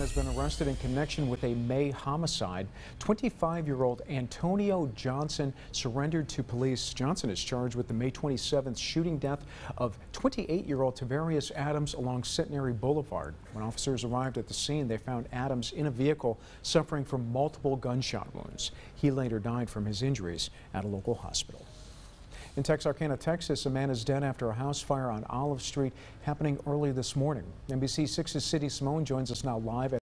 has been arrested in connection with a May homicide. 25-year-old Antonio Johnson surrendered to police. Johnson is charged with the May 27th shooting death of 28-year-old Tavarius Adams along Centenary Boulevard. When officers arrived at the scene, they found Adams in a vehicle suffering from multiple gunshot wounds. He later died from his injuries at a local hospital. In Texarkana, Texas, a man is dead after a house fire on Olive Street happening early this morning. NBC 6's City Simone joins us now live.